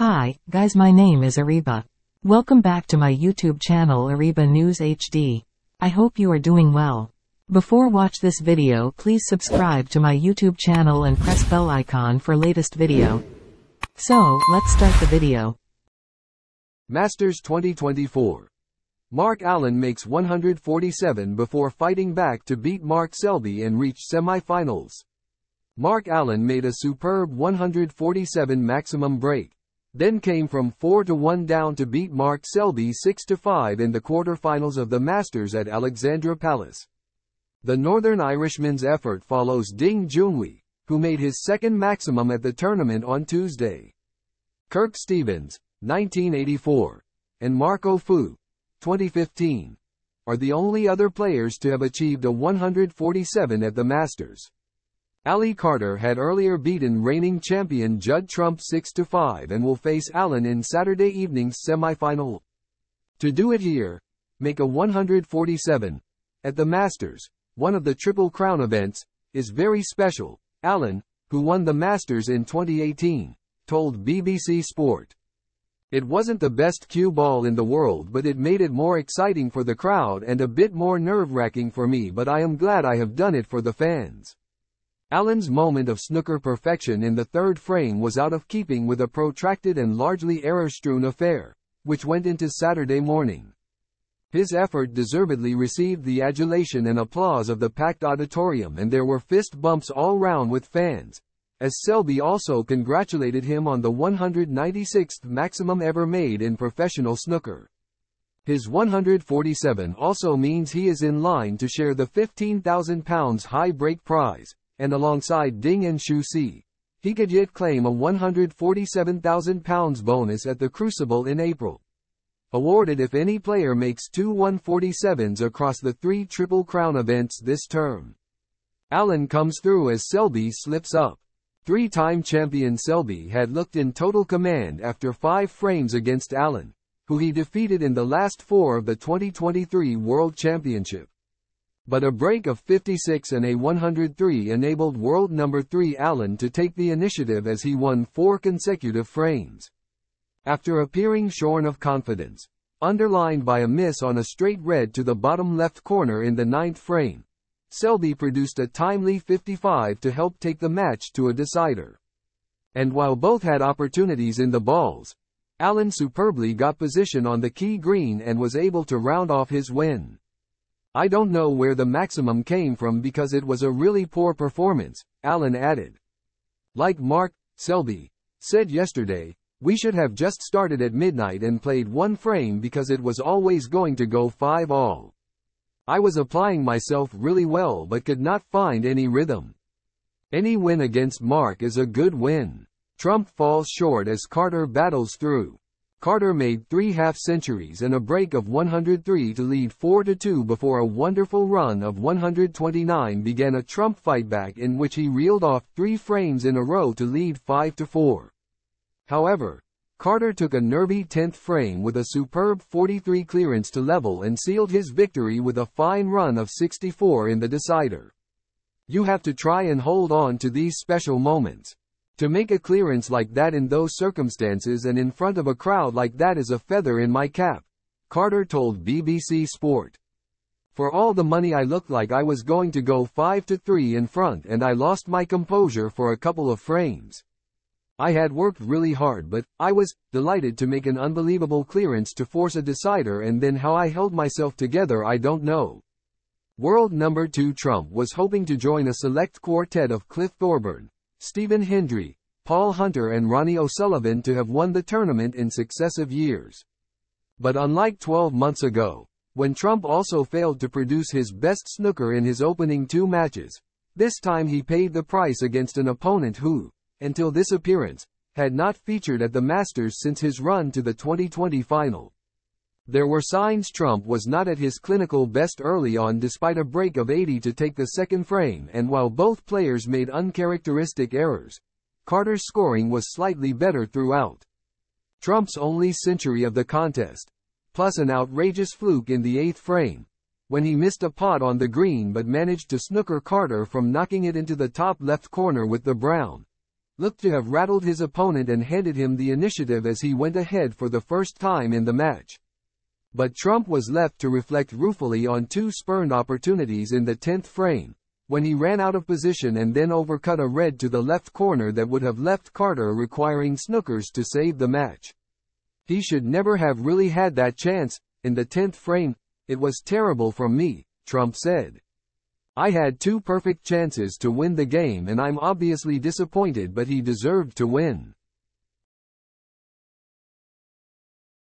Hi, guys my name is Areeba. Welcome back to my YouTube channel Areeba News HD. I hope you are doing well. Before watch this video please subscribe to my YouTube channel and press bell icon for latest video. So, let's start the video. Masters 2024. Mark Allen makes 147 before fighting back to beat Mark Selby and reach semifinals. Mark Allen made a superb 147 maximum break, then came from 4 to 1 down to beat Mark Selby 6 to 5 in the quarterfinals of the Masters at Alexandra Palace. The Northern Irishman's effort follows Ding Junhui, who made his second maximum at the tournament on Tuesday. Kirk Stevens, 1984, and Marco Fu, 2015, are the only other players to have achieved a 147 at the Masters. Ali Carter had earlier beaten reigning champion Judd Trump 6-5 and will face Allen in Saturday evening's semifinal. To do it here, make a 147. At the Masters, one of the Triple Crown events, is very special, Allen, who won the Masters in 2018, told BBC Sport. It wasn't the best cue ball in the world but it made it more exciting for the crowd and a bit more nerve-wracking for me but I am glad I have done it for the fans. Allen's moment of snooker perfection in the third frame was out of keeping with a protracted and largely error-strewn affair, which went into Saturday morning. His effort deservedly received the adulation and applause of the packed auditorium and there were fist bumps all round with fans, as Selby also congratulated him on the 196th maximum ever made in professional snooker. His 147 also means he is in line to share the £15,000 high break prize, and alongside Ding and Shu Si, he could yet claim a £147,000 bonus at the Crucible in April. Awarded if any player makes two 147s across the three Triple Crown events this term. Allen comes through as Selby slips up. Three-time champion Selby had looked in total command after five frames against Allen, who he defeated in the last four of the 2023 World Championship but a break of 56 and a 103 enabled world number 3 Allen to take the initiative as he won four consecutive frames. After appearing shorn of confidence, underlined by a miss on a straight red to the bottom left corner in the ninth frame, Selby produced a timely 55 to help take the match to a decider. And while both had opportunities in the balls, Allen superbly got position on the key green and was able to round off his win. I don't know where the maximum came from because it was a really poor performance, Allen added. Like Mark, Selby, said yesterday, we should have just started at midnight and played one frame because it was always going to go 5 all. I was applying myself really well but could not find any rhythm. Any win against Mark is a good win. Trump falls short as Carter battles through. Carter made three half-centuries and a break of 103 to lead 4-2 before a wonderful run of 129 began a Trump fightback in which he reeled off three frames in a row to lead 5-4. However, Carter took a nervy 10th frame with a superb 43 clearance to level and sealed his victory with a fine run of 64 in the decider. You have to try and hold on to these special moments. To make a clearance like that in those circumstances and in front of a crowd like that is a feather in my cap, Carter told BBC Sport. For all the money I looked like I was going to go 5 to 3 in front and I lost my composure for a couple of frames. I had worked really hard but, I was, delighted to make an unbelievable clearance to force a decider and then how I held myself together I don't know. World number 2 Trump was hoping to join a select quartet of Cliff Thorburn, Stephen Hendry, Paul Hunter and Ronnie O'Sullivan to have won the tournament in successive years. But unlike 12 months ago, when Trump also failed to produce his best snooker in his opening two matches, this time he paid the price against an opponent who, until this appearance, had not featured at the Masters since his run to the 2020 final. There were signs Trump was not at his clinical best early on despite a break of 80 to take the second frame and while both players made uncharacteristic errors, Carter's scoring was slightly better throughout. Trump's only century of the contest, plus an outrageous fluke in the eighth frame, when he missed a pot on the green but managed to snooker Carter from knocking it into the top left corner with the brown, looked to have rattled his opponent and handed him the initiative as he went ahead for the first time in the match. But Trump was left to reflect ruefully on two spurned opportunities in the 10th frame, when he ran out of position and then overcut a red to the left corner that would have left Carter requiring snookers to save the match. He should never have really had that chance, in the 10th frame, it was terrible from me, Trump said. I had two perfect chances to win the game and I'm obviously disappointed but he deserved to win.